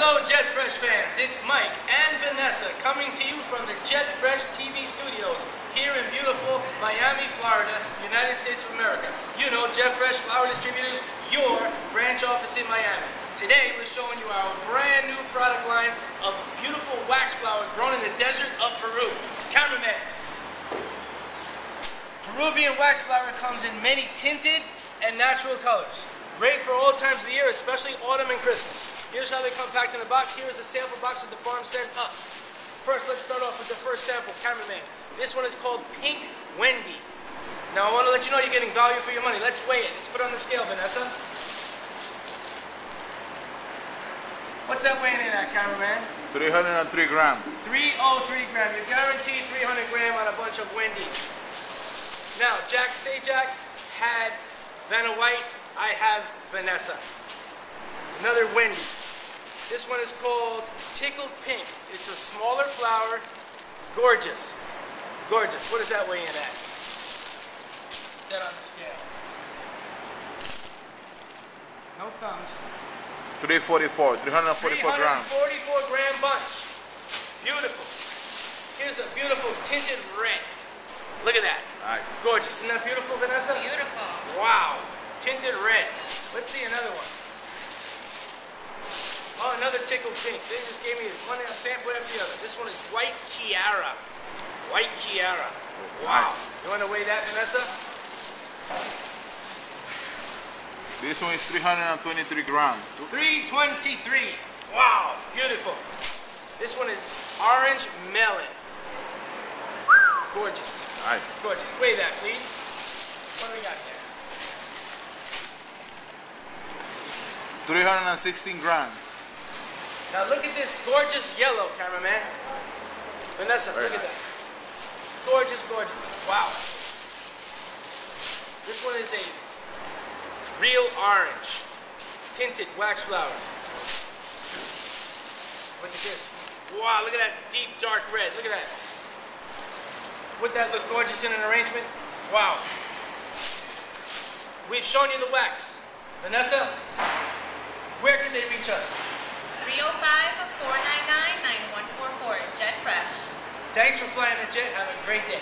Hello, Jet Fresh fans. It's Mike and Vanessa coming to you from the Jet Fresh TV studios here in beautiful Miami, Florida, United States of America. You know Jet Fresh Flower Distributors, your branch office in Miami. Today, we're showing you our brand new product line of beautiful wax flower grown in the desert of Peru. Cameraman. Peruvian wax flower comes in many tinted and natural colors. Great for all times of the year, especially autumn and Christmas. Here's how they come packed in a box. Here is a sample box that the farm sent us. First, let's start off with the first sample, cameraman. This one is called Pink Wendy. Now, I want to let you know you're getting value for your money. Let's weigh it. Let's put it on the scale, Vanessa. What's that weighing in at, cameraman? 303 grams. 303 gram. You're guaranteed 300 gram on a bunch of Wendy. Now, Jack Sajak had Vanna White. I have Vanessa. Another Wendy. This one is called Tickled Pink. It's a smaller flower, gorgeous. Gorgeous. What does that weigh in at? That on the scale. No thumbs. 344, 344 grams. 344 gram bunch. Beautiful. Here's a beautiful tinted red. Look at that. Nice. Gorgeous. Isn't that beautiful, Vanessa? Beautiful. Wow. Tinted red. Let's see another one. Oh, another tickle pink. They just gave me one sample after the other. This one is white Kiara. White Kiara. Wow. Nice. You want to weigh that, Vanessa? This one is 323 grams. 323. Wow. Beautiful. This one is orange melon. Gorgeous. Nice. Gorgeous. Weigh that, please. What do we got there? 316 grams. Now look at this gorgeous yellow, cameraman. Vanessa, Very look at that. Gorgeous, gorgeous. Wow. This one is a real orange, tinted wax flower. Look at this. Wow, look at that deep dark red. Look at that. Would that look gorgeous in an arrangement? Wow. We've shown you the wax. Vanessa, where can they reach us? 305-499-9144. Jet Fresh. Thanks for flying the jet. Have a great day.